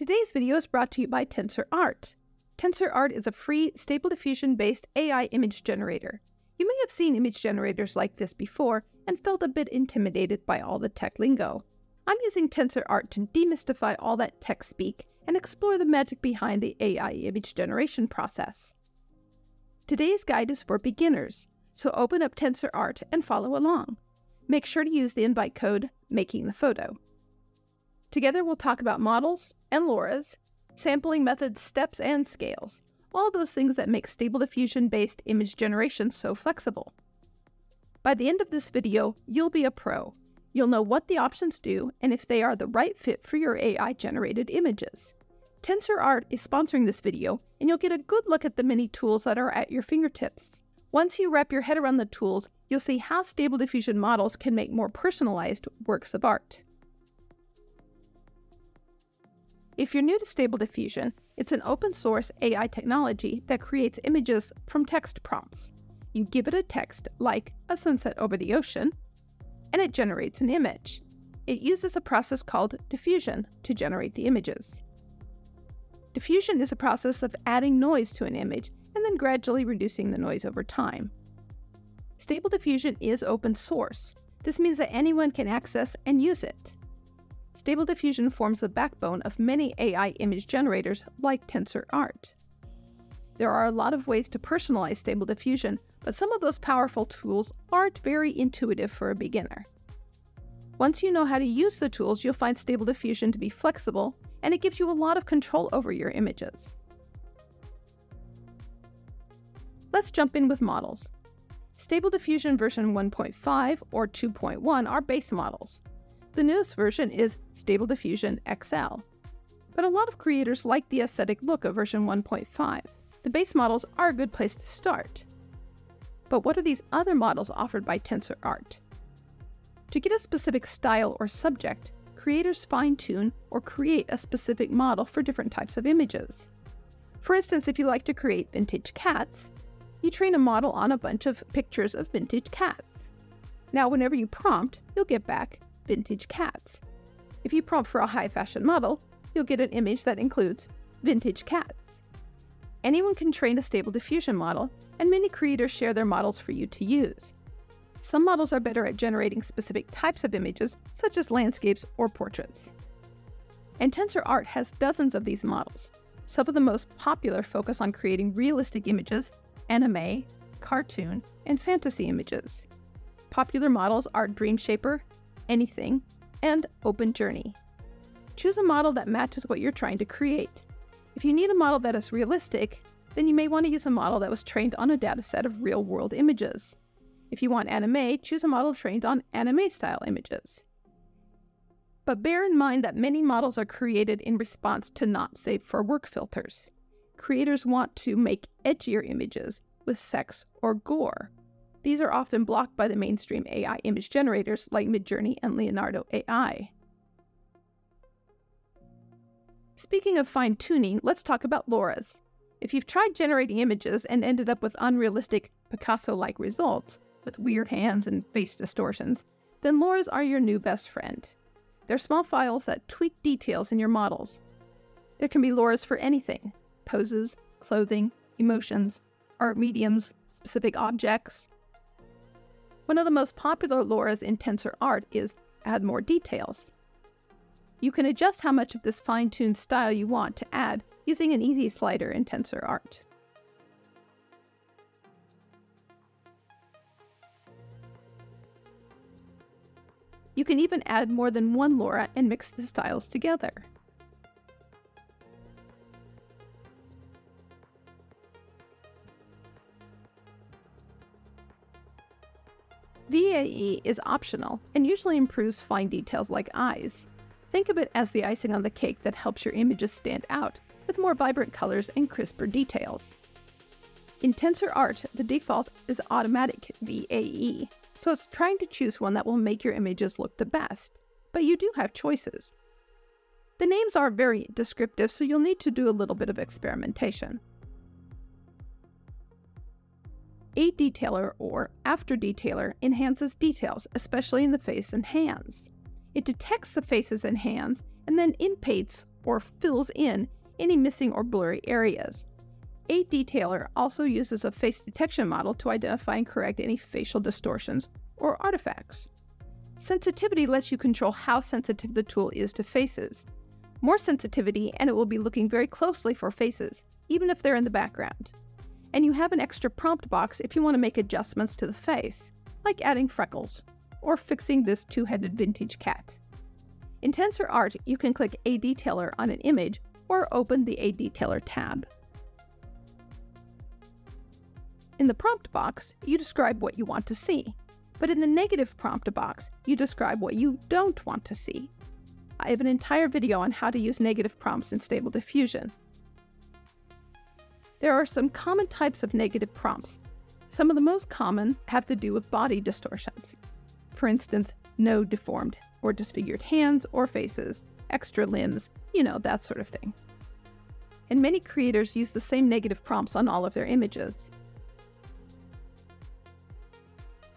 Today's video is brought to you by TensorArt. TensorArt is a free, stable diffusion based AI image generator. You may have seen image generators like this before and felt a bit intimidated by all the tech lingo. I'm using TensorArt to demystify all that tech speak and explore the magic behind the AI image generation process. Today's guide is for beginners, so open up TensorArt and follow along. Make sure to use the invite code Making the Photo. Together we'll talk about models and LoRa's, sampling methods, steps, and scales, all those things that make Stable Diffusion-based image generation so flexible. By the end of this video, you'll be a pro. You'll know what the options do and if they are the right fit for your AI-generated images. TensorArt is sponsoring this video, and you'll get a good look at the many tools that are at your fingertips. Once you wrap your head around the tools, you'll see how Stable Diffusion models can make more personalized works of art. If you're new to Stable Diffusion, it's an open source AI technology that creates images from text prompts. You give it a text like a sunset over the ocean, and it generates an image. It uses a process called diffusion to generate the images. Diffusion is a process of adding noise to an image and then gradually reducing the noise over time. Stable Diffusion is open source. This means that anyone can access and use it. Stable Diffusion forms the backbone of many AI image generators like TensorArt. There are a lot of ways to personalize Stable Diffusion, but some of those powerful tools aren't very intuitive for a beginner. Once you know how to use the tools, you'll find Stable Diffusion to be flexible, and it gives you a lot of control over your images. Let's jump in with models. Stable Diffusion version 1.5 or 2.1 are base models. The newest version is Stable Diffusion XL. But a lot of creators like the aesthetic look of version 1.5. The base models are a good place to start. But what are these other models offered by TensorArt? To get a specific style or subject, creators fine tune or create a specific model for different types of images. For instance, if you like to create vintage cats, you train a model on a bunch of pictures of vintage cats. Now, whenever you prompt, you'll get back vintage cats. If you prompt for a high fashion model, you'll get an image that includes vintage cats. Anyone can train a stable diffusion model, and many creators share their models for you to use. Some models are better at generating specific types of images, such as landscapes or portraits. And TensorArt has dozens of these models. Some of the most popular focus on creating realistic images, anime, cartoon, and fantasy images. Popular models are Dreamshaper, anything, and Open Journey. Choose a model that matches what you're trying to create. If you need a model that is realistic, then you may want to use a model that was trained on a dataset of real world images. If you want anime, choose a model trained on anime style images. But bear in mind that many models are created in response to not safe for work filters. Creators want to make edgier images with sex or gore, these are often blocked by the mainstream AI image generators like Midjourney and Leonardo AI. Speaking of fine tuning, let's talk about LoRa's. If you've tried generating images and ended up with unrealistic Picasso like results, with weird hands and face distortions, then LoRa's are your new best friend. They're small files that tweak details in your models. There can be LoRa's for anything poses, clothing, emotions, art mediums, specific objects, one of the most popular LoRa's in tensor art is Add More Details. You can adjust how much of this fine-tuned style you want to add using an easy slider in tensor art. You can even add more than one LoRa and mix the styles together. Is optional and usually improves fine details like eyes. Think of it as the icing on the cake that helps your images stand out with more vibrant colors and crisper details. In TensorArt, the default is automatic VAE, so it's trying to choose one that will make your images look the best, but you do have choices. The names are very descriptive, so you'll need to do a little bit of experimentation. A detailer or after detailer enhances details, especially in the face and hands. It detects the faces and hands and then inpaints or fills in any missing or blurry areas. A detailer also uses a face detection model to identify and correct any facial distortions or artifacts. Sensitivity lets you control how sensitive the tool is to faces. More sensitivity, and it will be looking very closely for faces, even if they're in the background. And you have an extra prompt box if you want to make adjustments to the face, like adding freckles or fixing this two headed vintage cat. In TensorArt, you can click A Detailer on an image or open the A Detailer tab. In the prompt box, you describe what you want to see, but in the negative prompt box, you describe what you don't want to see. I have an entire video on how to use negative prompts in Stable Diffusion. There are some common types of negative prompts. Some of the most common have to do with body distortions. For instance, no deformed or disfigured hands or faces, extra limbs, you know, that sort of thing. And many creators use the same negative prompts on all of their images.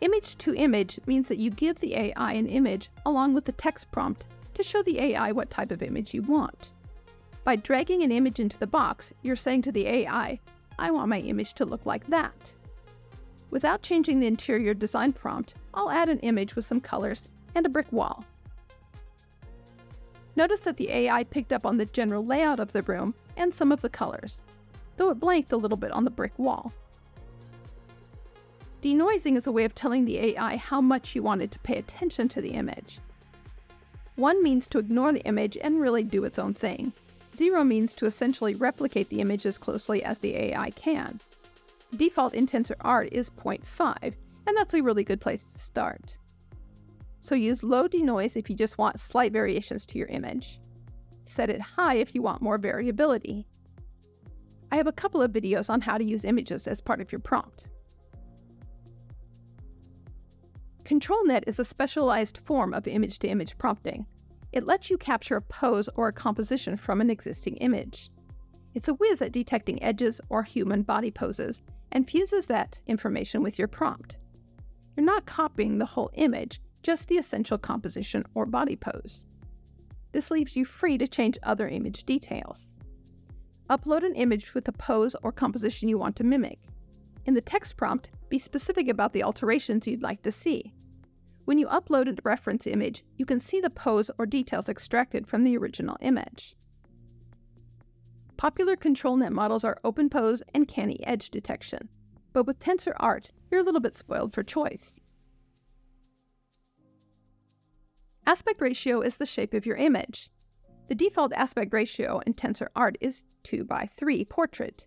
Image to image means that you give the AI an image along with the text prompt to show the AI what type of image you want. By dragging an image into the box, you're saying to the AI, I want my image to look like that. Without changing the interior design prompt, I'll add an image with some colors and a brick wall. Notice that the AI picked up on the general layout of the room and some of the colors, though it blanked a little bit on the brick wall. Denoising is a way of telling the AI how much you want it to pay attention to the image. One means to ignore the image and really do its own thing. Zero means to essentially replicate the image as closely as the AI can. Default in TensorArt is 0.5, and that's a really good place to start. So use low denoise if you just want slight variations to your image. Set it high if you want more variability. I have a couple of videos on how to use images as part of your prompt. ControlNet is a specialized form of image-to-image -image prompting. It lets you capture a pose or a composition from an existing image. It's a whiz at detecting edges or human body poses and fuses that information with your prompt. You're not copying the whole image, just the essential composition or body pose. This leaves you free to change other image details. Upload an image with a pose or composition you want to mimic. In the text prompt, be specific about the alterations you'd like to see. When you upload a reference image, you can see the pose or details extracted from the original image. Popular ControlNet models are OpenPose and Canny Edge detection, but with TensorArt, you're a little bit spoiled for choice. Aspect ratio is the shape of your image. The default aspect ratio in TensorArt is 2 by 3 portrait.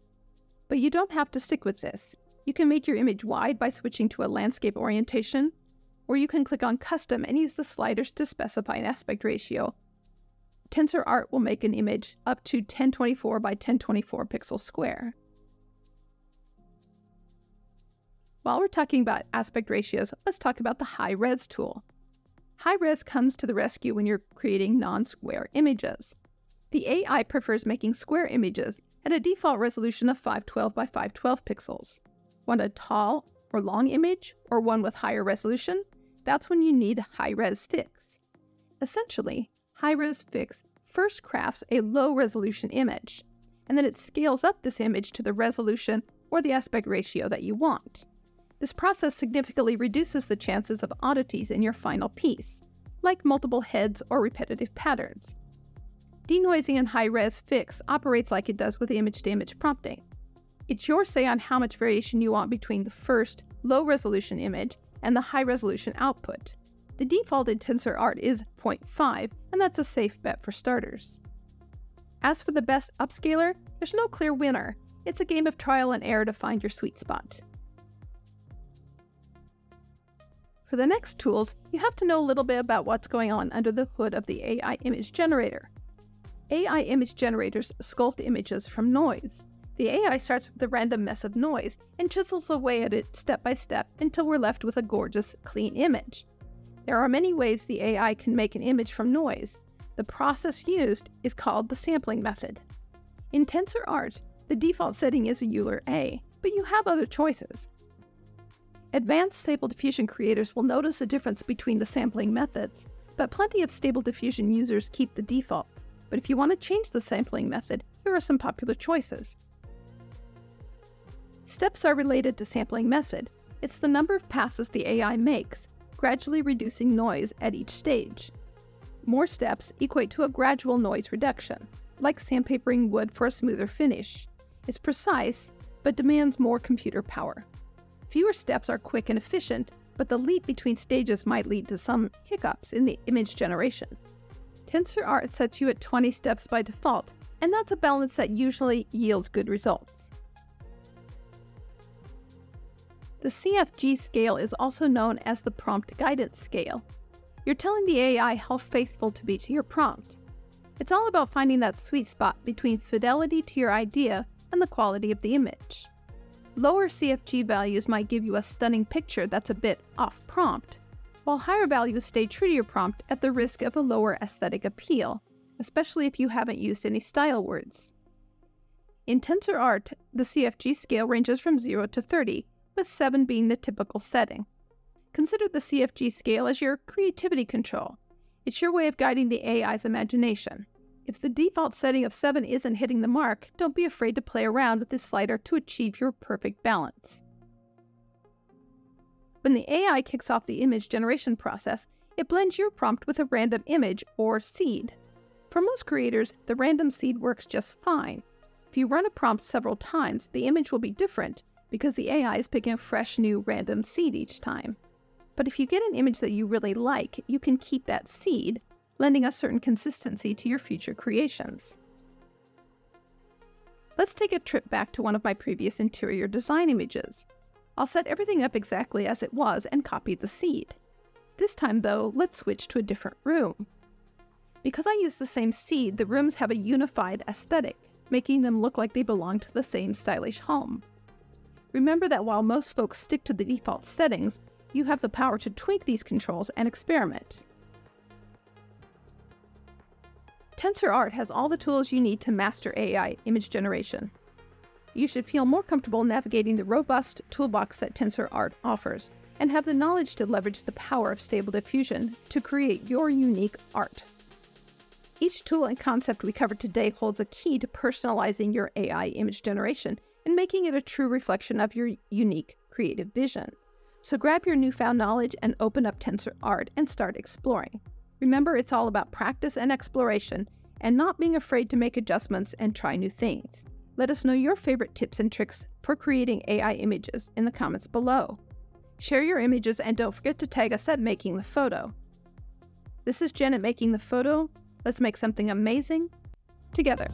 But you don't have to stick with this. You can make your image wide by switching to a landscape orientation, or you can click on Custom and use the sliders to specify an aspect ratio. TensorArt will make an image up to 1024 by 1024 pixels square. While we're talking about aspect ratios, let's talk about the high res tool. High res comes to the rescue when you're creating non-square images. The AI prefers making square images at a default resolution of 512 by 512 pixels. Want a tall or long image, or one with higher resolution? That's when you need high-res fix. Essentially, high-res fix first crafts a low-resolution image, and then it scales up this image to the resolution or the aspect ratio that you want. This process significantly reduces the chances of oddities in your final piece, like multiple heads or repetitive patterns. Denoising in high-res fix operates like it does with image-to-image prompting. It's your say on how much variation you want between the first, low-resolution image and the high-resolution output. The default in TensorArt is 0.5, and that's a safe bet for starters. As for the best upscaler, there's no clear winner. It's a game of trial and error to find your sweet spot. For the next tools, you have to know a little bit about what's going on under the hood of the AI image generator. AI image generators sculpt images from noise. The AI starts with a random mess of noise and chisels away at it step by step until we're left with a gorgeous, clean image. There are many ways the AI can make an image from noise. The process used is called the sampling method. In TensorArt, the default setting is a Euler A, but you have other choices. Advanced Stable Diffusion creators will notice a difference between the sampling methods, but plenty of Stable Diffusion users keep the default. But if you want to change the sampling method, here are some popular choices. Steps are related to sampling method. It's the number of passes the AI makes, gradually reducing noise at each stage. More steps equate to a gradual noise reduction, like sandpapering wood for a smoother finish. It's precise, but demands more computer power. Fewer steps are quick and efficient, but the leap between stages might lead to some hiccups in the image generation. TensorArt sets you at 20 steps by default, and that's a balance that usually yields good results. The CFG scale is also known as the prompt guidance scale. You're telling the AI how faithful to be to your prompt. It's all about finding that sweet spot between fidelity to your idea and the quality of the image. Lower CFG values might give you a stunning picture that's a bit off prompt, while higher values stay true to your prompt at the risk of a lower aesthetic appeal, especially if you haven't used any style words. In TensorArt, the CFG scale ranges from 0 to 30, with 7 being the typical setting. Consider the CFG scale as your creativity control. It's your way of guiding the AI's imagination. If the default setting of 7 isn't hitting the mark, don't be afraid to play around with this slider to achieve your perfect balance. When the AI kicks off the image generation process, it blends your prompt with a random image, or seed. For most creators, the random seed works just fine. If you run a prompt several times, the image will be different because the AI is picking a fresh new random seed each time. But if you get an image that you really like, you can keep that seed, lending a certain consistency to your future creations. Let's take a trip back to one of my previous interior design images. I'll set everything up exactly as it was and copy the seed. This time though, let's switch to a different room. Because I use the same seed, the rooms have a unified aesthetic, making them look like they belong to the same stylish home. Remember that while most folks stick to the default settings, you have the power to tweak these controls and experiment. TensorArt has all the tools you need to master AI image generation. You should feel more comfortable navigating the robust toolbox that TensorArt offers and have the knowledge to leverage the power of Stable Diffusion to create your unique art. Each tool and concept we covered today holds a key to personalizing your AI image generation and making it a true reflection of your unique creative vision. So grab your newfound knowledge and open up tensor art and start exploring. Remember, it's all about practice and exploration and not being afraid to make adjustments and try new things. Let us know your favorite tips and tricks for creating AI images in the comments below. Share your images and don't forget to tag us at Making the Photo. This is Jen at Making the Photo. Let's make something amazing together.